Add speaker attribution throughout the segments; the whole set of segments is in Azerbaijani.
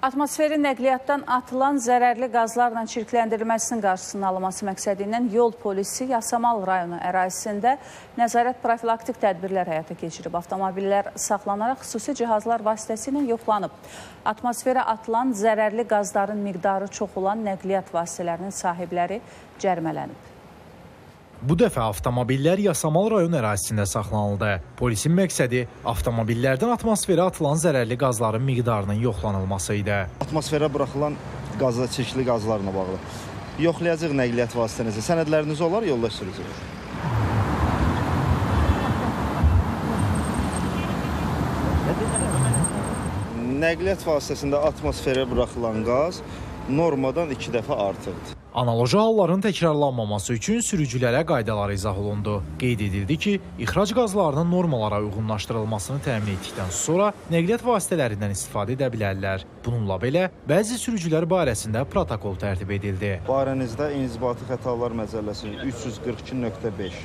Speaker 1: Atmosferi nəqliyyatdan atılan zərərli qazlarla çirkləndirilməsinin qarşısının alınması məqsədi ilə yol polisi Yasamal rayonu ərazisində nəzarət profilaktik tədbirlər həyata keçirib. Avtomobillər saxlanaraq xüsusi cihazlar vasitəsilə yoxlanıb. Atmosferə atılan zərərli qazların miqdarı çox olan nəqliyyat vasitələrinin sahibləri cərmələnib.
Speaker 2: Bu dəfə avtomobillər Yasamal rayon ərazisində saxlanıldı. Polisin məqsədi avtomobillərdən atmosferə atılan zərərli qazların miqdarının yoxlanılması idi.
Speaker 3: Atmosferə buraxılan qazla, çirkli qazlarla bağlı. Yoxlayacaq nəqliyyat vasitənizi. Sənədləriniz olar yoldaş sürücü? Nəqliyyat vasitəsində atmosferə buraxılan qaz normadan 2 dəfə artıqdır.
Speaker 2: Analoji halların təkrarlanmaması üçün sürücülərə qaydalar izah olundu. Qeyd edildi ki, ixrac qazlarının normalara uyğunlaşdırılmasını təmin etdikdən sonra nəqliyyat vasitələrindən istifadə edə bilərlər. Bununla belə, bəzi sürücülər barəsində protokol tərtib edildi.
Speaker 3: Barənizdə inzibati xətalar məcəlləsinin 342.5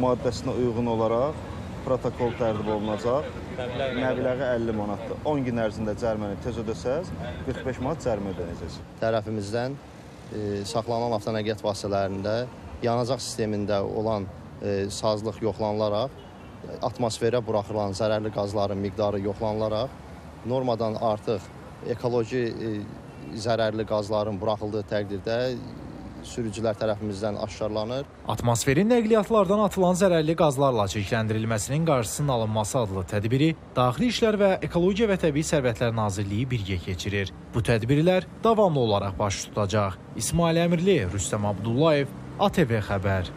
Speaker 3: maddəsinə uyğun olaraq protokol tərtib olunacaq. Məbləği 50 manatdır. 10 gün ərzində cəriməni tez ödəsəz, 45 manat cərimə ödənəcəksiniz.
Speaker 4: Tərəfimizdən e, saxlanılan avtonəqliyyat vasitələrində yanacaq sistemində olan e, sazlıq yoxlanılaraq, atmosferə buraxılan zərərli qazların miqdarı yoxlanılaraq, normadan artıq ekoloji e, zərərli qazların buraxıldığı təqdirdə sürücülər tərəfimizdən aşkarlanır.
Speaker 2: Atmosferin nəqliyyatlardan atılan zərərli qazlarla çirkləndirilməsinin qarşısının alınması adlı tədbiri Daxili İşlər və Ekologiya və Təbii Sərvətlər Nazirliyi birgə keçirir. Bu tədbirlər davamlı olaraq baş tutacaq. İsmail Əmirli, Rüstəm Abdullayev, ATV xəbər.